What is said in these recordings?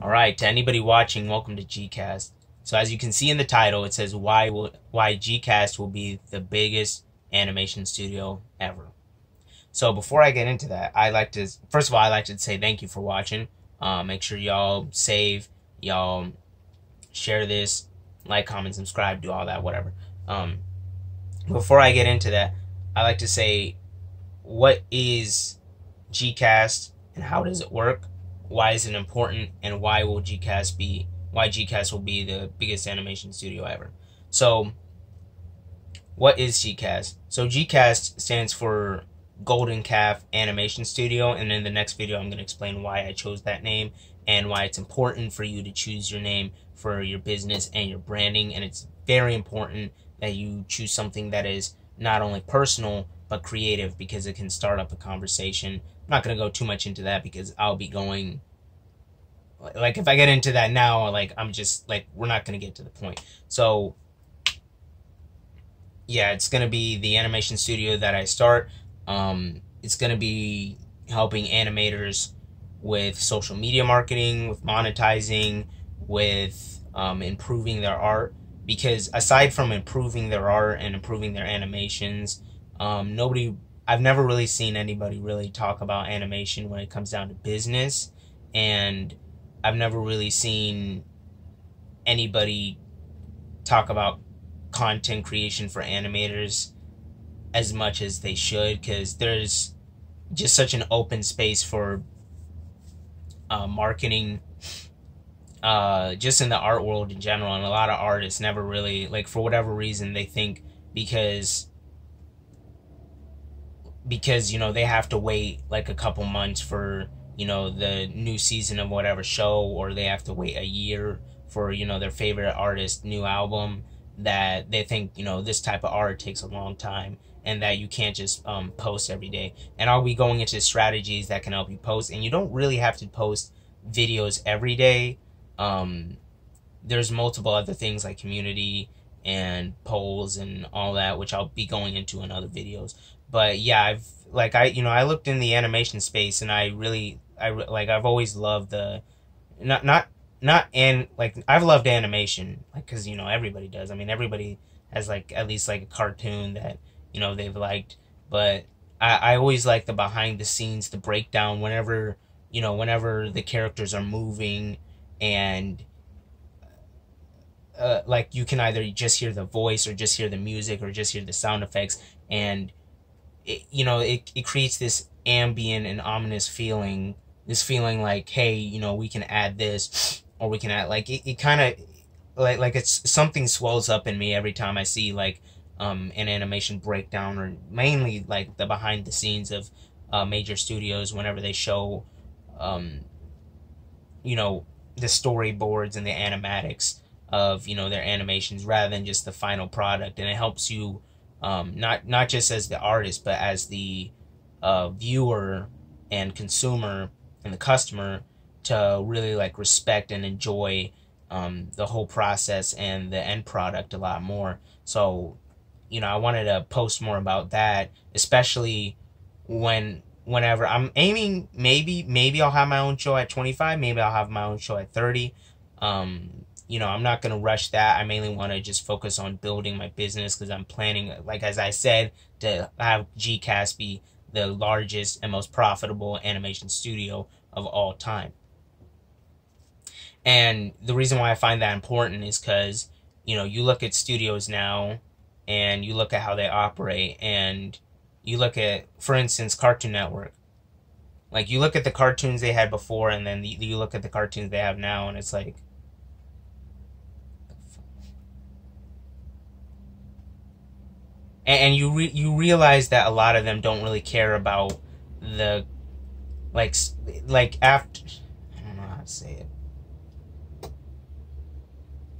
All right, to anybody watching, welcome to GCast. So as you can see in the title, it says why will why GCast will be the biggest animation studio ever. So before I get into that, I like to first of all I like to say thank you for watching. Uh, make sure y'all save, y'all share this, like, comment, subscribe, do all that, whatever. Um, before I get into that, I like to say what is GCast and how does it work? Why is it important? And why will GCast be why GCast will be the biggest animation studio ever? So what is GCast? So GCast stands for Golden Calf Animation Studio, and in the next video, I'm going to explain why I chose that name and why it's important for you to choose your name for your business and your branding. And it's very important that you choose something that is not only personal but creative because it can start up a conversation. I'm not going to go too much into that because I'll be going like if I get into that now, like I'm just like we're not going to get to the point. So yeah, it's going to be the animation studio that I start. Um, it's going to be helping animators with social media marketing, with monetizing, with um, improving their art. Because aside from improving their art and improving their animations, um, nobody, I've never really seen anybody really talk about animation when it comes down to business. And I've never really seen anybody talk about content creation for animators as much as they should because there's just such an open space for uh, marketing uh, just in the art world in general and a lot of artists never really like for whatever reason they think because because you know they have to wait like a couple months for you know the new season of whatever show or they have to wait a year for you know their favorite artist new album that they think you know this type of art takes a long time and that you can't just um, post every day. And I'll be going into strategies that can help you post. And you don't really have to post videos every day. Um, there's multiple other things like community and polls and all that, which I'll be going into in other videos. But yeah, I've like I you know I looked in the animation space and I really I like I've always loved the not not not and like I've loved animation like because you know everybody does. I mean everybody has like at least like a cartoon that you know they've liked. But I, I always like the behind the scenes, the breakdown whenever you know whenever the characters are moving and uh, like you can either just hear the voice or just hear the music or just hear the sound effects. And it, you know it, it creates this ambient and ominous feeling this feeling like hey you know we can add this or we can add like it, it kind of like like it's something swells up in me every time i see like um, an animation breakdown or mainly like the behind the scenes of uh, major studios whenever they show um, you know the storyboards and the animatics of you know their animations rather than just the final product and it helps you um, not not just as the artist but as the uh, viewer and consumer and the customer to really like respect and enjoy um, the whole process and the end product a lot more so you know, I wanted to post more about that, especially when whenever I'm aiming maybe maybe I'll have my own show at 25, maybe I'll have my own show at 30. Um, you know, I'm not going to rush that. I mainly want to just focus on building my business cuz I'm planning like as I said to have GCast be the largest and most profitable animation studio of all time. And the reason why I find that important is cuz you know, you look at studios now and you look at how they operate and you look at for instance cartoon network like you look at the cartoons they had before and then you look at the cartoons they have now and it's like and, you re- you realize that a lot of them don't really care about the like like after I don't know how to say it.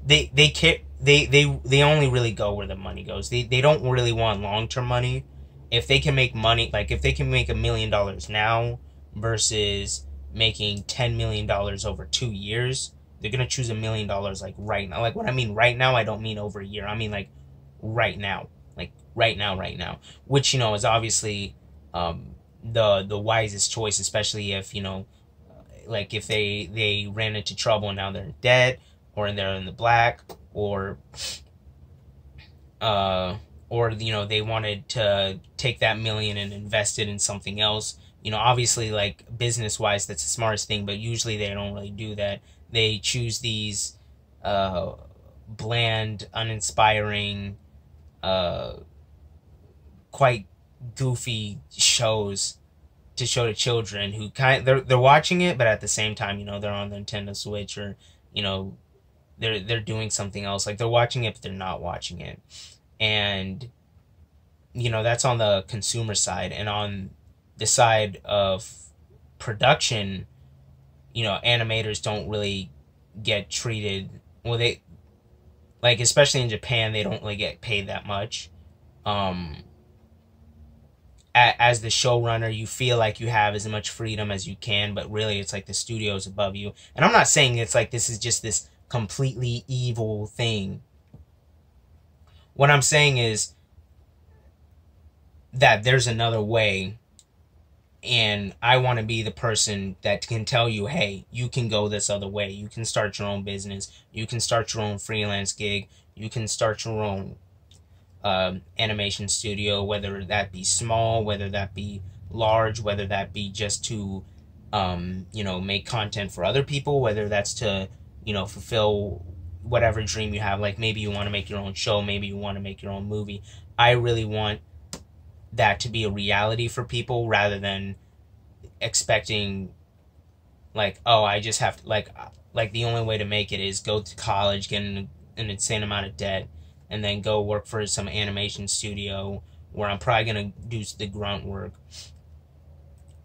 They they care they they they only really go where the money goes. They they don't really want long term money. If they can make money, like if they can make a million dollars now versus making ten million dollars over two years, they're gonna choose a million dollars like right now. Like what I mean right now, I don't mean over a year. I mean like right now, right now, right now. Which you know is obviously um, the the wisest choice, especially if you know like if they they ran into trouble and now they're in debt or they're in the black or uh or you know they wanted to take that million and invest it in something else you know obviously like business wise that's the smartest thing but usually they don't really do that they choose these uh bland uninspiring uh quite goofy shows to show to children who kind they're they're watching it but at the same time you know they're on the Nintendo Switch or you know they're they're doing something else. Like they're watching it but they're not watching it. And you know that's on the consumer side and on the side of production you know animators don't really get treated well they like especially in Japan they don't really get paid that much. Um as the showrunner you feel like you have as much freedom as you can but really it's like the studio's above you. And i'm not saying it's like this is just this completely evil thing. What i'm saying is that there's another way and i want to be the person that can tell you hey you can go this other way. You can start your own business. You can start your own freelance gig. You can start your own um, animation studio, whether that be small, whether that be large, whether that be just to, um, you know, make content for other people, whether that's to, you know, fulfill whatever dream you have. Like maybe you want to make your own show, maybe you want to make your own movie. I really want that to be a reality for people rather than expecting like oh i just have to like like the only way to make it is go to college get an, an insane amount of debt and then go work for some animation studio where I'm probably gonna do the grunt work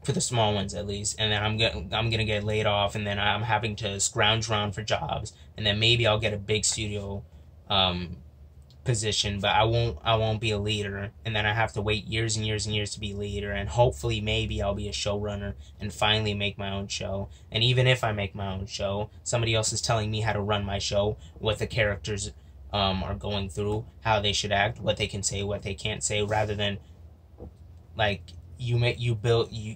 for the small ones at least, and then I'm gonna I'm gonna get laid off, and then I'm having to scrounge around for jobs, and then maybe I'll get a big studio um, position, but I won't I won't be a leader, and then I have to wait years and years and years to be leader, and hopefully maybe I'll be a showrunner and finally make my own show. And even if I make my own show, somebody else is telling me how to run my show, what the characters um, are going through, how they should act, what they can say, what they can't say, rather than like you make you build you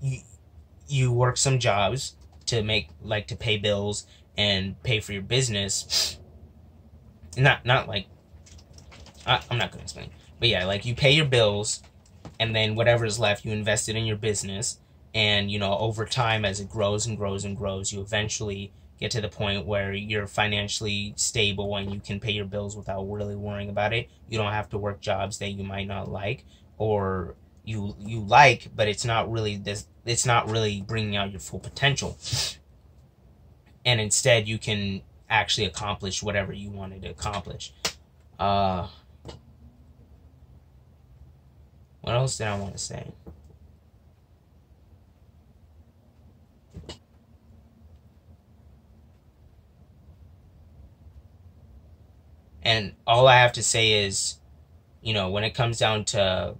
you you work some jobs to make like to pay bills and pay for your business. Not not like I, I'm not gonna explain, but yeah, like you pay your bills, and then whatever is left, you invest it in your business, and you know over time as it grows and grows and grows, you eventually get to the point where you're financially stable and you can pay your bills without really worrying about it. You don't have to work jobs that you might not like or you you like, but it's not really this. It's not really bringing out your full potential. And instead, you can actually accomplish whatever you wanted to accomplish. Uh, what else did I want to say? And all I have to say is, you know, when it comes down to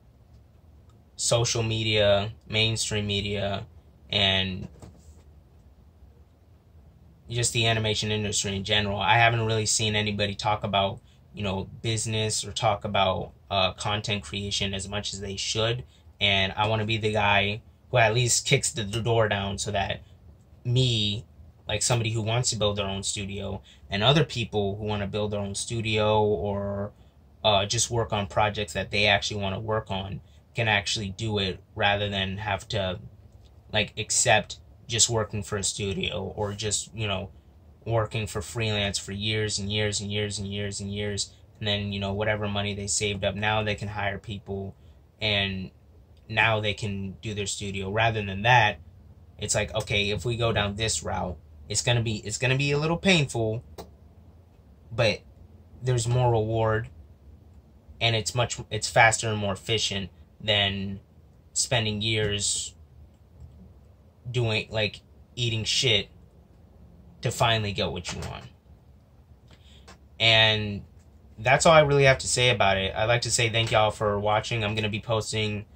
social media, mainstream media, and just the animation industry in general, I haven't really seen anybody talk about, you know, business or talk about uh, content creation as much as they should. And I want to be the guy who at least kicks the door down so that me like somebody who wants to build their own studio and other people who want to build their own studio or uh, just work on projects that they actually want to work on can actually do it rather than have to like accept just working for a studio or just you know working for freelance for years and years and years and years and years. And then you know whatever money they saved up now they can hire people and now they can do their studio. Rather than that it's like okay if we go down this route it's gonna be it's gonna be a little painful, but there's more reward, and it's much it's faster and more efficient than spending years doing like eating shit to finally get what you want. And that's all I really have to say about it. I'd like to say thank y'all for watching. I'm gonna be posting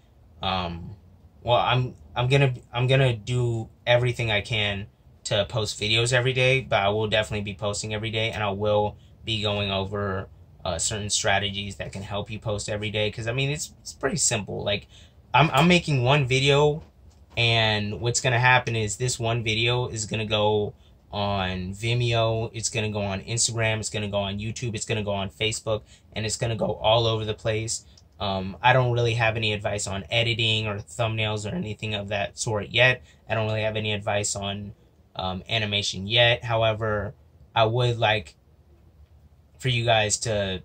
um well I'm I'm gonna I'm gonna do everything I can to post videos every day, but I will definitely be posting every day and I will be going over uh, certain strategies that can help you post every day. Cause I mean, it's, it's pretty simple. Like I'm, I'm making one video And what's gonna happen is this one video is gonna go on Vimeo, it's gonna go on Instagram, it's gonna go on YouTube, it's gonna go on Facebook, and it's gonna go all over the place. Um, I don't really have any advice on editing or thumbnails or anything of that sort yet. I don't really have any advice on um, animation yet. However, I would like for you guys to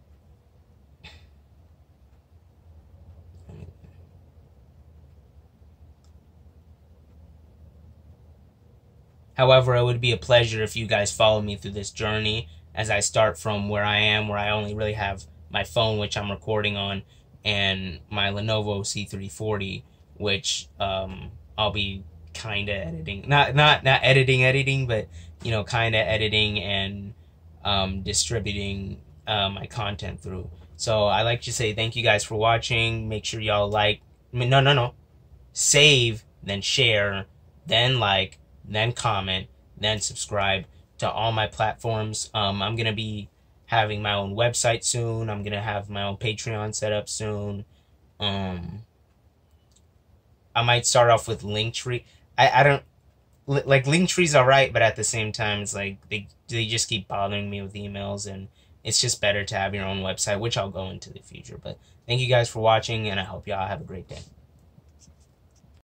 However, it would be a pleasure if you guys follow me through this journey as I start from where I am, where I only really have my phone, which I'm recording on, and my Lenovo C340, which um, I'll be kind of editing, not not not editing, editing, but you know, kind of editing and um, distributing uh, my content through. So I like to say thank you guys for watching. Make sure y'all like, no, no, no, save, then share, then like then comment, then subscribe to all my platforms. Um, I'm gonna be having my own website soon. I'm gonna have my own Patreon set up soon. Um, I might start off with Linktree. I I don't like Linktree's alright, but at the same time, it's like they they just keep bothering me with emails, and it's just better to have your own website, which I'll go into the future. But thank you guys for watching, and I hope y'all have a great day.